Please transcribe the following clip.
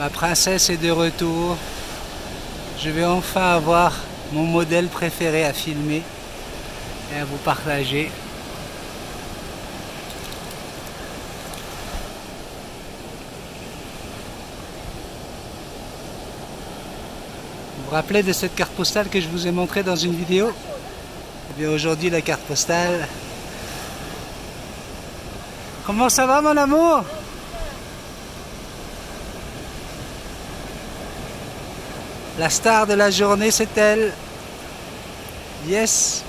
Ma princesse est de retour. Je vais enfin avoir mon modèle préféré à filmer et à vous partager. Vous vous rappelez de cette carte postale que je vous ai montrée dans une vidéo? Eh bien aujourd'hui la carte postale. Comment ça va mon amour? La star de la journée, c'est elle. Yes.